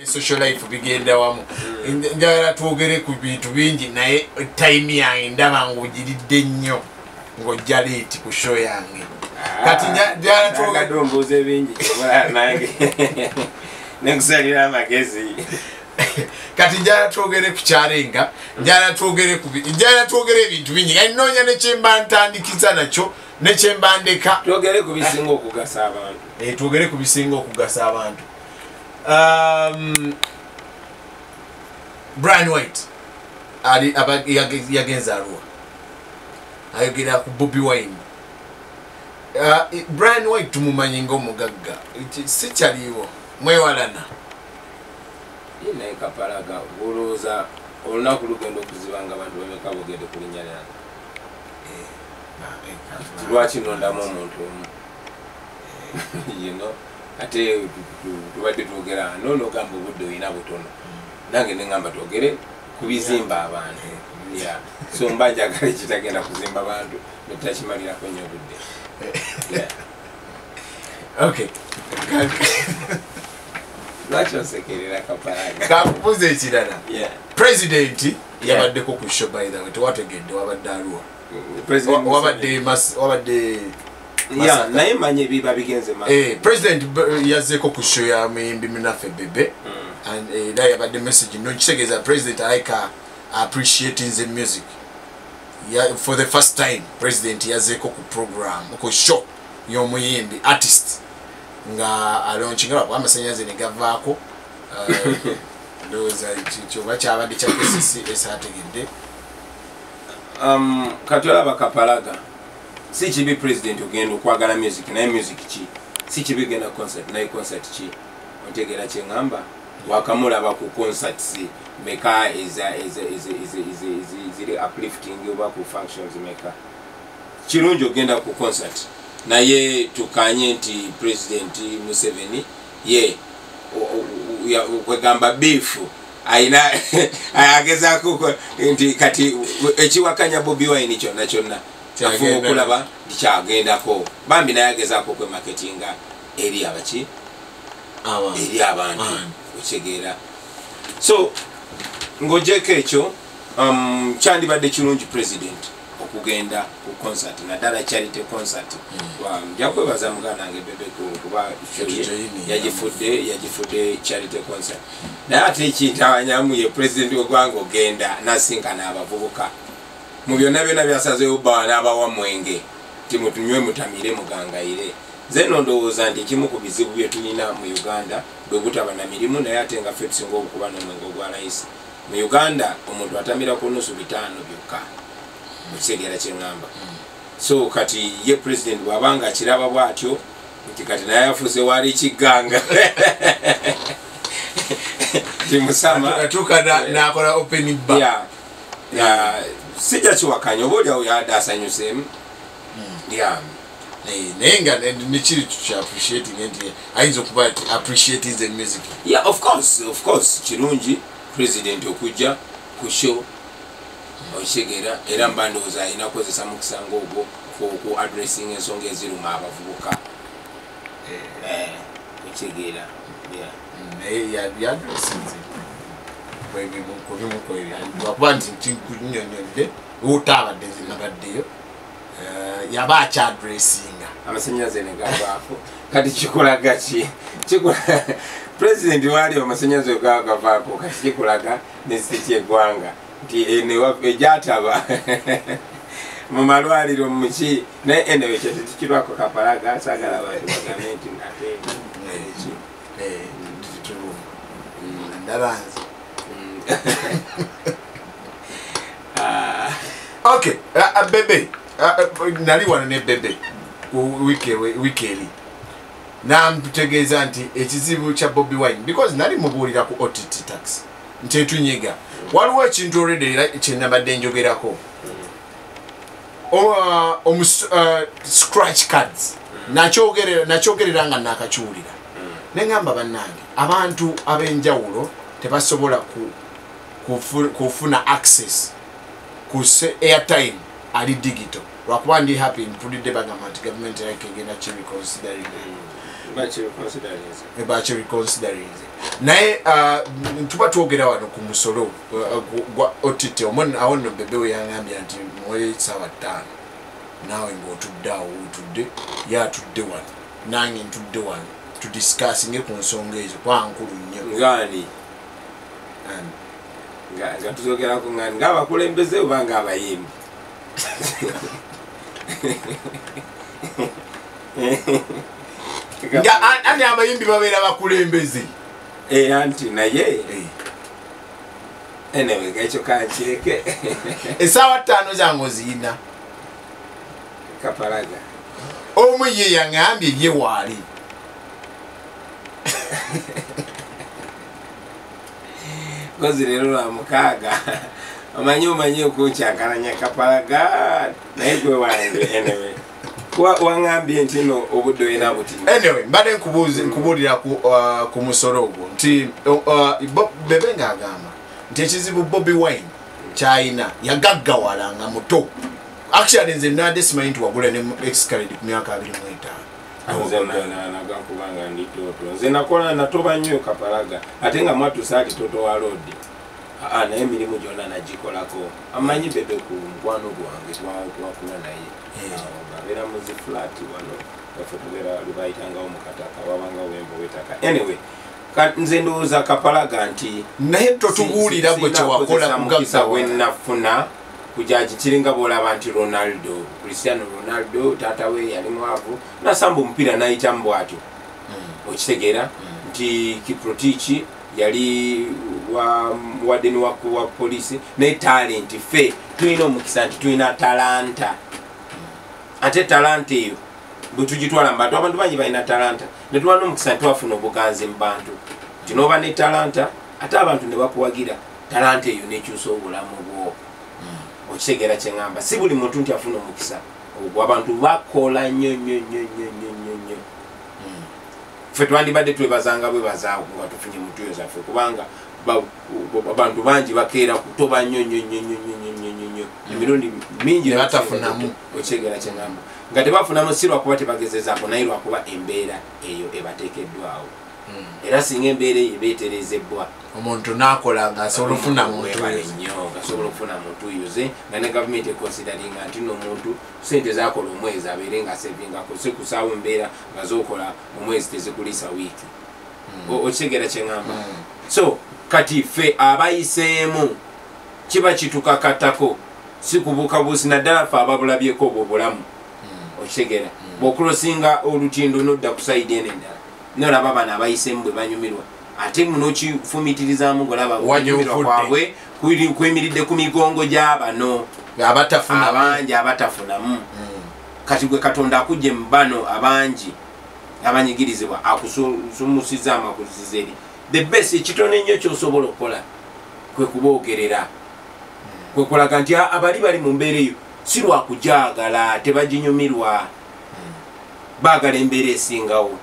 ne social life bigenda wamu. Njagala twogere ku bintu bingi naye time yange ndaba ngaogiridde nnyo ng'ojja leeti ku show yange. Kati nja- njagala twogere ombuuza ebingi nange nekusalira amagezi. Kati njala twogere ku kyalenga njala twogere njala twogere ebintu bingi. Kati noonya nekyemba ntandikiza nakyo nekyemba ndeka. Twogere ku bisinga okugasa abantu. Eh, twogere ku bisinga okugasa abantu Um, brian white. Ali aba- yage- yagenze arua ayogera ku bobi wine. Uh, brian white tumumanyi ngaomugagga Eki- si kyaliwo mwewalana. Ye naye kapalaga olowooza olunaku lugenda okuziba nga abantu bameka bogende ku linnya lyange lwaki nondamu omuntu omu? Yino ate tu- tubadde twogera nono ogamba obudde olina butono. Nange neŋamba twogere ku bizimba abantu. So mba njagala ekitagenda kuzimba bantu netutakimalirako nnyo obudde. Okay lwaki osekerera kapalaga? Kakubuza ekirala. Pulezidenti yabaddeko ku show by the way tewategedde wabadde aluwa President Wa- wabadde naye manye biba bigenze ma. Eh, president b- yazzeeko ku show ya muyimbi munaffe bebe. And, eh, era yabadde message no kitegeeza president aika appreciating the music. For the first time president yazzeeko ku program ku show y'omuyimbi artist. Nga alonkinga lwakuba amasanyalaze ne gavaako. Eh, ndowooza kyoba kyabadde kya kcc esategedde um, katolaba kapalaga si kibi president ogenda okwagala music naye music ki? Si kibi genda concert naye concert ki? Otegeera kyeŋŋamba wakamulaba ku concerts meka ziri uplifting oba ku functions meka. Kirungi ogenda ku concert naye tukanye nti president museveni ye kwegamba biifu ayina agezaako ko- nti kati ekiwakanya bobi wine kyonna kyonna afuba okulaba tikyagendako bambi naye agezaako kwemaketinga eri abaki? Eri abantu. Okitegeera so ng'ogyeko ekyo um, kyandibadde kirungi president okugenda ku concert. Naddala charity concert. Wa- nja kwebaza muganda wange bebeku kuba show ye Yatujoyininga. yagifudde yagifudde charity concert. Naye ate ekintawanyamu ye president wegwanga ogenda nasinkana abavubuka mu byonna byonna byasazeewo bawa n'abawa mwenge ti mutunywe mutamire mugangayire nze no ndowooza nti ekimu ku bizibu bye tulina mu uganda bwe butaba na mirimu naye ate nga ffe tusinga okuba n'omwenge ogwa layisi. Mu uganda omuntu atamira ku nusu bitaano byokka mukisegeera kyeŋŋamba so kati ye president bw'abanga akiraba bw'atyo nti kati naye afuuse wali kigganga. Timusama atuuka na- nakola ya ya sijja kiwakanya oba oliawo yadde asanyuseemu ya Eh, naye nga ne- nekiri kya appreciating nti ayinza okuba ati appreciating the music. Yeah of course of course kirungi president okujja ku show okitegeera era mba ndowooza alina kukozesa mukisa ngaogwo ku addressing ensonga eziruma abavubuka. Eh, okitegeera yeah. naye yadresinze lwakuba nti ntinyonyodde utaabadde zinabaddeyo eh, yaba akyadressinga amasanyalaze negavaako kati kikulaga ki president wali amasanyalaze gagavaako kati kikulaga nesiti eggwanga nti ejataba mu malwaliro muki naye enewe ekyo tetukirwako kapalaga sagala abantu bagambe nti nate Eh, ndaba nze okay bebe nali wano ne bebe wiiki eri namtegeeza nti ekizibu kya bobi wine because nali mubuulira ku ott tax. Nti etunyiga. Waliwo ekintu olredi era kyenabadde njogerako. Ah, scratch cards. Nakyogerera nga nakakiwulira. Neŋamba bannange abantu ab'enjawulo tebasobola kufuna access ku airtime ali digital. Lwakuba ndi happy mpulidde bagamba nti gavumenti yake egenda bakireconsiderinze naye uh, tuba twogera wano ku musolo uh, gwa omwo awo nno bebe we yaŋambya nti muwe saawa ttaano. Naawe ng'otudde awo otudde ye atudde wano nange ntudde wano tudisikasinge ku nsonga ezo kwankulu nnyo nga nga tuzogerako ngaani ngaabakulembeze oba ngaabayimbi nga a- ani abayimbi babeera bakulembeze? Eh, anti naye. Eh, enewe gekyo kankireke esaawa ttaano zange oziyina. Kapalaga. Omu ye yaŋambye ye waali kozi leero lwa mukaaga omanyi omanyi okunkyakkalanya kapalaga naye gwe wange enewe waŋambye nti no obudde olina buti? Anyway mbadde nkubuulira uh, ku musolo ogwo nti uh, uh, bebe ng'agamba nti ekizibu bobi wine kyayina yagaggawalanga muto. Actually nze nadde simanyi nti wagula ne excalade ku myaka 25 nze mpananaga kubanga ndi toto. Nze nakola natoba nnyo e kapalaga ate nga mwattu saali toto wa loodi aa naye emirimu gyonna nagikolako. Amanyi bebe ku mukwano gwange twakula naye. Eh. Abeera muzifulaati wano waffe tubeera lwebayitangawo mukataka wabanga wemba wetaka anyway nze ndowooza kapalaga nti naye totubuulira gwe kyewakola mukisa gwenafuna kujaji kiringa bolaba nti ronaldo cristiano ronaldo taata we yali mwavu nasamba omupiira nayitamu bwatyo. Okitegeera nti kiprotiki yali wa wadeni wa, polisi naye talenti fe tulina omukisa nti tulina talanta. Ate talanta eyo bwetugitwala mubantu abantu bangi balina talanta. Netuba nomukisa ntwafuna obuganzi mu bantu. Nti noba ne talanta ate abantu ne bakuwagira talanta eyo nekyusa obulamu bwo okitegeera kyeŋamba si buli muntu nti afuna omukisa ogwo abantu bakola nnyo nnyo nnyo nnyo nnyo nnyo nnyo ffe twandibadde twebazanga bwebazaawo nga tufunye mutuyo zaffe kubanga ba- ba- abantu bangi bakeera kutoba nnyo nnyo nnyo nnyo nnyo nnyo nnyo nnyo nnyo emirundi mingi batafunamu. okyegera kyeŋamba nga tebafunamu si lwakuba tebagezezaako naye lwakuba embeera eyo ebateekeddwawo era singa embeera eyo ebeeterezebbwa. Omuntu nakola nga asobola ofuna nnyo gasobola okufuna muntu yuze nga ne gavumenti ekonsideringa nti no muntu sente zakola omwezi abeere nga asevingako si kusaawo embeera nga zokola omwezi tezikuliisa wiiki. O- okitegeera kyeŋamba so kati ffe abayiseemu kiba kitukakatako si kubuukabuusi naddala ffe ababulabyeko obwo bulamu okitegeera bwokulosinga olutindo nodda ku sayidi eno endala nolaba bano abayiseemu bwe banyumirwa. Ate munokifumitirizaamu ngolaba Wanyuvudde. okunyumirwa kwabwe kuyimiridde ku migongo gy'abano abangi abatafunamu. Kati gwe katonda akujje mu bano abangi abanyigirizibwa akusumusiza amakuziza eri. The best ekitono ennyo kyosobola okukola kwe kuboogerera. Kwe kulaga nti "Ah, abali bali mu mbeera eyo si lwakujagala tebaginyumirwa. Baagala embeera esingawo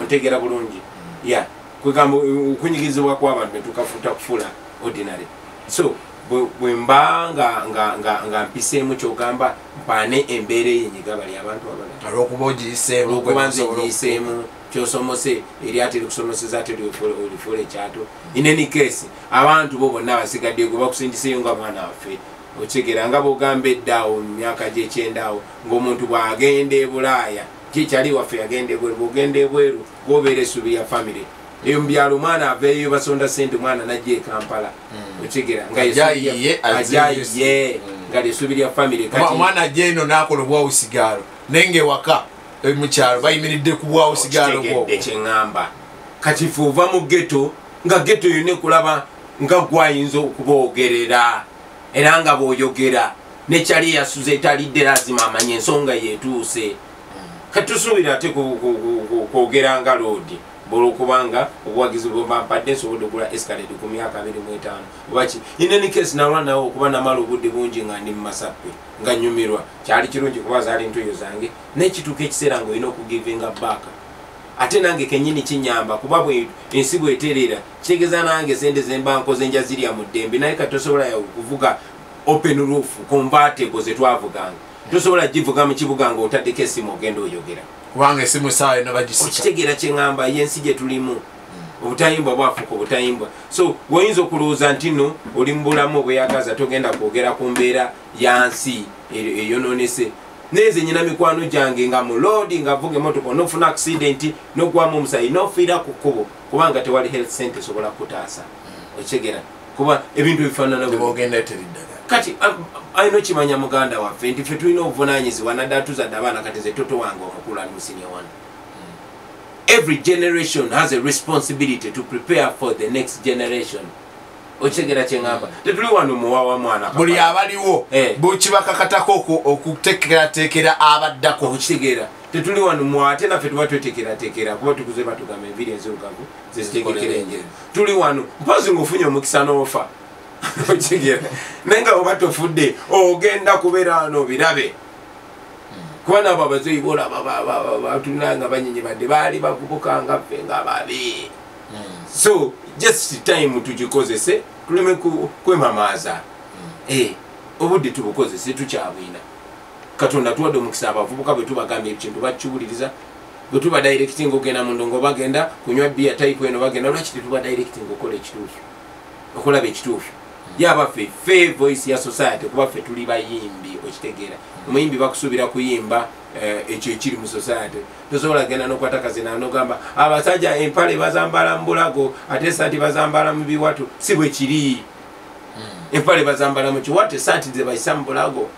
ontegeera bulungi. Ya kwegamba okunyigizibwa kw'abantu netukafuta kufuula ordinary. So bwe- mba nga- mpiseemu kyogamba mpaane embeera eyenyiga bali abantu abalala olwokuba ogiyiseemu olwokuba nze nyiyiseemu kyosomose eri ate likusomeseza ate olifuula ekyato. In any case abantu bo bonna basigadde gwe bakusindiseyo nga mwana waffe. Okitegeera nga bogamba eddaawo mu myaka gyekyendaawo ng'omuntu bw'agenda e bulaaya kikyali waffe yagenda ebweru bwogenda ebweru gwobeera essubi ya famire eyo mubyalo omwana aveeyo basonda sente omwana najja e kampala okitegeera nga Ajayiye, ajayiye Mm. nga lyesubi lya famire Omwa- omwana ajja eno nakola obwawo sigaalo naye ngaewaka eh, mukyalo bayimiridde ku bwawo sigaalo kyeŋŋamba kati fe ova mu geto nga geto yonna ekulaba nga gwayinza okuboogerera era nga bw'oyogera nekyali eyasuza etalidde lazima amanye ensonga yetuuse kati tusuubira ate kwogera nga loodi olwokubanga obuwagizi bwebampadde nsobodde okugula escalade ku myaka 25 obaki inenikesi nalwa nawe okuba namala obudde bungi nga ndi mumasappe nga nyumirwa. Kyali kirungi kuba zaali ntoyo zange nekituuka ekiseera nga olina okugivinga baaka ate nange kenyini kinyamba kuba ensi bweterera kitegeeza nange sente zemba nkoze nja zirya mu ddembe naye kati tosobola kuvuga open roof convertible zetwavuganga tosobola givuga mu kibuga nga otaddeko essimu ogenda oyogera. Kubanga esimu esaawa yonna bagisika okitegeera kyeŋŋamba yensi gye tulimu. Obutayimbwa bwafuuka obutayimbwa so gweoyinza okulowooza nti no oli mu bulamu obweyagaza togenda kwogera ku mbeera yansi eyo- eyononese. Neze nyina mikwano gyange nga mu loadi ngaavuga emotoka onofuna accidenti nogwamu omusayi nofiira ku kkubo kubanga tewali health center esobola kutaasa. Okitegeera. Kuba ebintu ebifaanana kati alina okimanya muganda waffe nti ffe tulina obuvunanyizibwa naddala tuzadde abaana kati ze toto wange omukulu ali musinia one. Every generation has a responsibility to prepare for the next generation. Okitegera kyeŋŋamba tetuli wano muwawa mwana buli abaliwo Eh. bukibakakatako oku- okutekeratekera abaddako. Okukitegeera tetuli wano mwa ate naffe tuba twetekeratekera kuba tukuze batugamba enviri enzirugavu zezitegekera enjera tuli wano mpozi ngaofunye omukisa n'ofa okitegeera naye nga oba tofudde ogenda kubeera wano birabe. Kuba nabo abazeyi bolaba nga banyenyebadde baali bavubuka nga ffe nga babi. So just time tugikozese tuleme kwemamaaza. Eh, obudde tubukozese tukyabwina. Katonda tuwadde omukisa abavubuka bwe tubagambye ekintu bakiwuliriza bwe tuba directing ogenda mu ndongo bagenda kunywa bia type eno bagenda lwaki tetuba directing okola ekituufu? Okulaba ekituufu yaba ffe voice ya society kuba ffe tuli bayimbi okitegeera omuyimbi bakusuubira kuyimba eh, ekyo ekiri mu society. Tosobola genda nokwata kazina nogamba abasajja empale bazambala mu bulago ate esaati bazambala mu biwatu si bwe kiri. Empale bazambala mu kiwatu esaati ze bayisa mu bulago?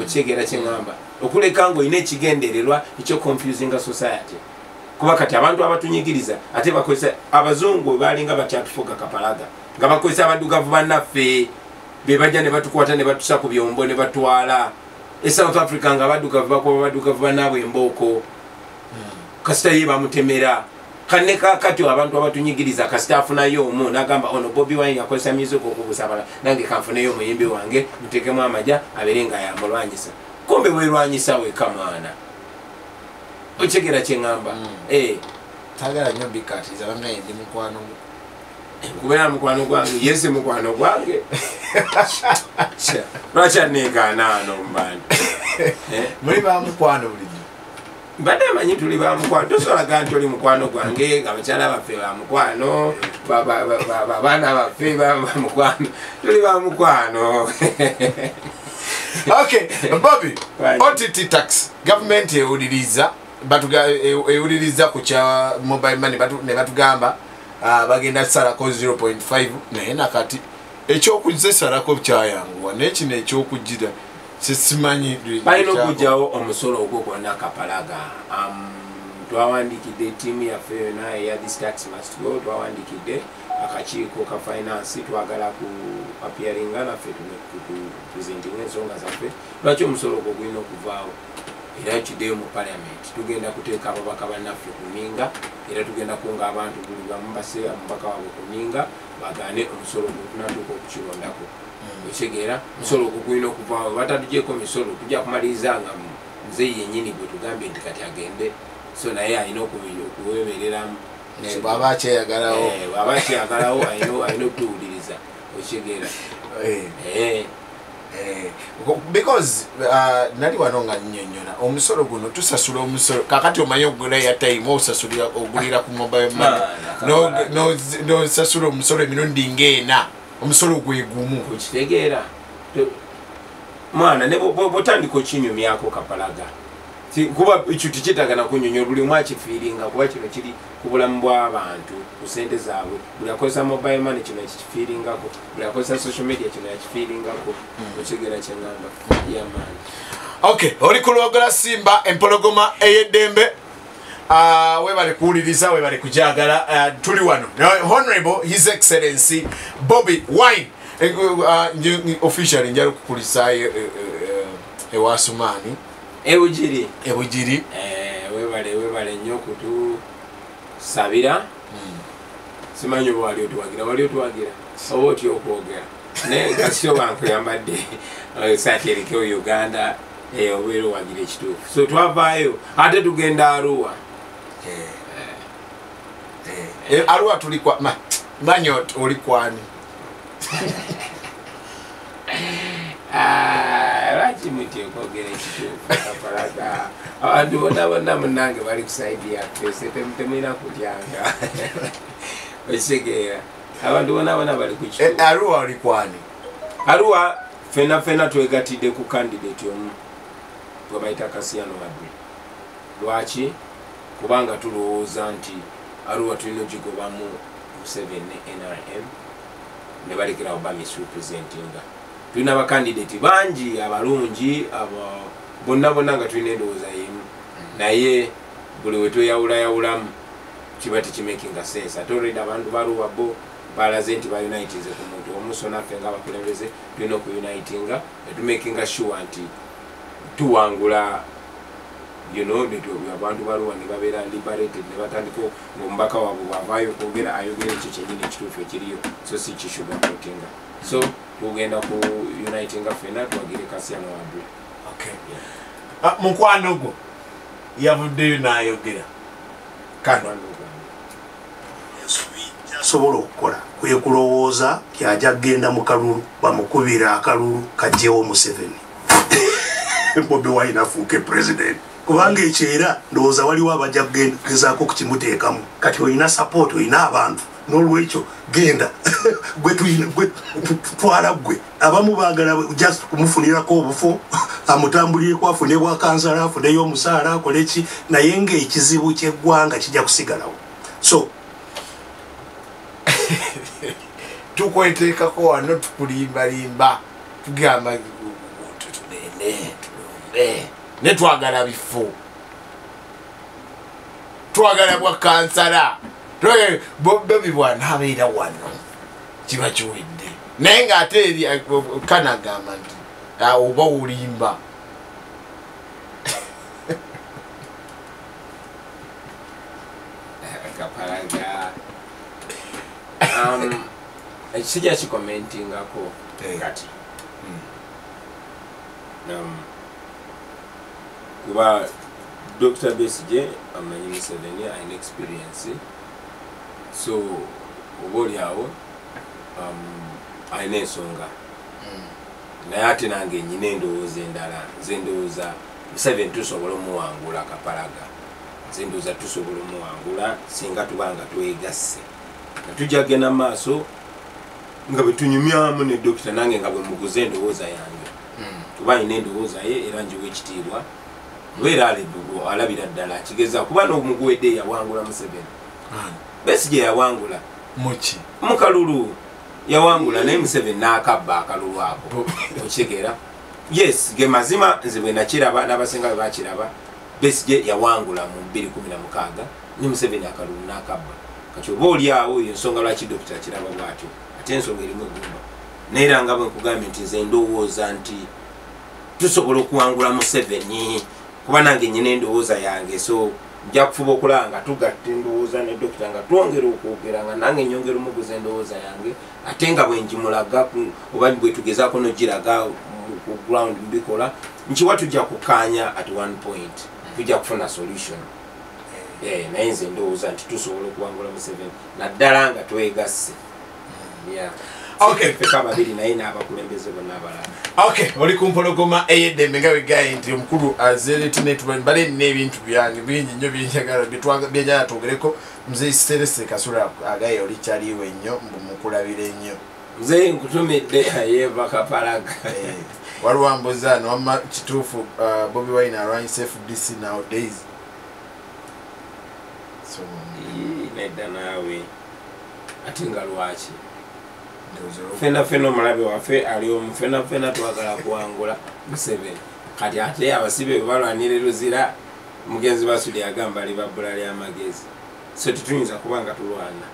Okitegeera kyeŋŋamba okuleka nga olina ekigendererwa ekyo confusinga society kuba kati abantu abatunyigiriza ate bakozesa abazungu balinga bakyatufuga kapalaga nga bakozesa abaddugavu bannaffe bebajja ne batukwata ne batusa ku byombo ne batwala. E south africa nga abaddugavu bakuba baddugavu bannaabwe embooko kasita ye bamutemera. Kanne kakatyo abantu abatunyigiriza kasita afunayo omu nagamba ono bobi wine akozesa music okubusabala nange kanfuneyo omuyimbi wange mutekemu amaja abere nga yamulwanyisa kumbe werwanyisa weka mwana okitegeera kyeŋŋamba Eh, tagala nnyo bikatiza bangaye ndi mukwano kubeera mukwano gwange yesi mukwano gwange. Lwaki aneegaanaano mubandi muli bamukwano bulijjo mbadde manyi tuli bamukwano tosolaga nti oli mukwano gwange nga bakyala baffe bamukwano ba- ba- ba- ba- babaana baffe ba- bamukwano tuli bamukwano okay bobi Right. ott tax gavumenti ewuliriza ewuliriza ku kya mobile money ne batugamba ah, bagenda salako 0.5 naye nakati ekyokuza salako kyayanguwa naye kino ekyokugira kyesimanyi balina okugjawo omusolo ogwo gwonna kapalaga Um, twawandikidde tiimu yaffe yona eya this tax must go twawandikidde akakiiko ka finance twagala ku apiaringa naffe tupresentinga ensonga zaffe. Lwaki omusolo ogwo gulina okuvaawo era kiddeyo mu parliament. Tugenda kuteeka ababaka bannaffe ku ninga era tugenda kunga abantu buli bamu base omubaka waabwe ku ninga bagane omusolo ogwo tunatuuka okukirondako okitegeera omusolo ogwo gulina okuvaawo batatugyeko misolo tujja kumaliriza nga nze yennyini bwe tugambye nti kati agende. So naye alina okuwemereramu bwaba akyeyagalawo. Eh, bw'aba kyagalawo alina okutuwuliriza. Okitegeera. Eh, Eh, because uh, nali wano nga nnyonnyola omusolo guno tusasula omusolo kakati omanyi ogula ya time osasulira ogulira ku mobile money. Nosasula omusolo emirundi ngaena omusolo gwe gumu. Okitegeera. Mwana bwotandika okinyumyako kapalaga kuba ekyo tekyetagana kunyonyola buli omu akifiiringa kuba kino kiri ku bulamu bw'abantu ku sente zaabwe. Buli akozesa mobile money kino yakifiiringako buli akozesa social media kino yakifiiringako okitegeera kyeŋŋamba yamaani okay oli ku lwogera simba empologoma ey'eddembe. Uh, webale kuwuliriza webale kujagala uh, tuli wano. Honorable his excellency bobby wine. Eh, uh, nje- officially njala okukulisayo ewa ewugiri. Ebugiri Eh, webale webale nnyo okutusabira simanyi oba wali otuwagira wali otuwagira. Oba otya okwogera? Naye kasito bankuyambadde saati erekewo uganda eh, obeera owagira ekituufu. So twavaayo ate tugenda aruwa Eh, aluwa tuli kwa ma- manyi oli kwani Mutya okwogera ekituufu kapalaga abantu bonna bonna munange bali ku saidi yaffe se tem- temulina kutyanga. Okitegeera abantu bonna bonna bali ku Eh, aruwa oli kwani aluwa fena fena twegatidde ku kandidate omu gwe bayita kasiyano wadde lwaki? Kubanga tulowooza nti aluwa tulina ogigobamu museveni ne nrm ne balekerawo ba misrepresentinga tulina abakandidati bangi abalungi aba- bonna bonna nga tulina endowooza yemu. Naye buli wetweyawulayawulamu kiba tekimakinga sense. Ate olredi abantu baluwa bo balaze nti baunitinze ku muntu omuso naffe nga abakulembeze tulina okunitinga netumakinga sure nti tuwangula you know, abantu baluwa ne babeera liberated ne batandika ngaomubaka waabwe bwavaayo okwogera ayogera ekyo kyenyini ekituufu ekiriyo. So si kishugakotinga so tugenda ku unitinga fena twagire kasiano. Ah, mukwano gwo yavuddeyo n'ayogera. Kano. Asobola okukola. Kwe kulowooza kyajja kgenda mu kalulu bamukubira akalulu kajjewo museveni. Bobi wine afuuke president. Kubanga ekyo era ndowooza waliwo abajja kugezaako kukimuteekamu kati olina support olina abantu n'olwekyo genda. Tuyina- gwe abamu baagala just kumufunirako obufu amutambulireko afune bwa kansala afuneyo omusaala akole ki? Naye ngaekizibu kyeggwanga kijja kusigalawo. So tukweteekako wano tukulimbalimba tugamba tutulende tulonde ne twagala bifo. Twagala bwa kansala Bobi bwanaabeera wano kiba kiwedde. Naye ngaate eri kanagamba nti ah, oba olimba. Kapalaga um, ekisijja kikomentingako Eh. kati. Um, kuba dr besige amanyi museveni alina experience so oba oli awo um, alina ensonga. Naye ate nange nyina endowooza endala nze ndowooza museveni tusobola omuwangula kapalaga. Nze ndowooza tusobola omuwangula singa tubanga twegasse. Natujja genda mu maaso nga bwetunyumyamu ne dokita nange nga bwemuguza endowooza yange. Kuba alina endowooza ye era njiwa ekitiibwa lwera alebugo alabira ddala kigeza kuba n'omuguwedde yawangula museveni besigye yawangula. Muki? Mukalulu yawangula naye museveni n'akabba akalulu ako. Okitegeera yes ge mazima nze bwe nakiraba n'abasinga bwe bakiraba besigye yawangula mu 216 ne museveni akalulu n'akabba. Kati oba oli awo eyo ensonga lwaki dokita kiraba bwatyo? Ate ensonga erimu egumba naye era nga bwe nkugambye nti nze ndowooza nti tusobola okuwangula museveni kuba nange nyina endowooza yange so nja kufuba okulaba nga tugatta endowooza ne dokita nga twongera okwogera nga nange nyongera omuguza endowooza yange ate nga bwenjimulaga ku- oba bwetugezaako nogiraga mu- ku ground mbikola nkiwa tujja kukanya at one point tujja kufuna solution. Eh, naye nze ndowooza nti tusobola okuwangula museveni naddala nga twegasse. Yeah. Okay. Ffeka babiri naye n'abakulembeze bonna abalala ok oli ku mpologoma eyeddembe nga wegaye nti omukulu azeretinetbale nina ebintu byange bingi nnyo byenjagala twogereko muzei serese kasula agaye oli kyaliwe nnyo mbumukulabira ennyo nze nkutumidde ayeva kapalaga Eh, waliwo ambuza niwama kituufu uh, bobi wine alwanyisa fdc Ii, nedda naawe ate nga lwaki fena fena omulabe waffe ali omu fena fena twagala kuwangula. Museveni kati ate abasibe bebalwanira eruzira mugenzi basuli agamba ali babbula lyamagezi so tetuyinza kuba nga tulwana.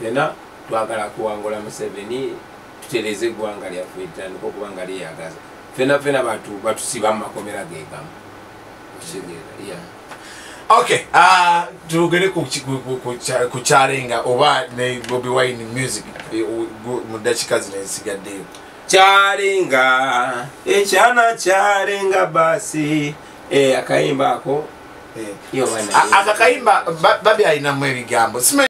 Fena twagala kuwangula museveni tutereze eggwanga lyaffe litandika okuba nga lyeyagaza. Fena fena batu- batusiba mu makomera gegamu okitegeera yeah. Ok uh, tugere ku kyalenga oba ne bobi wine music eh, mu dakika zino ezisigaddeyo kyalenga ekyana kyalenga basi. Eh, akayimba ako Eh, akakayimba ba- babi alinamu ebigambo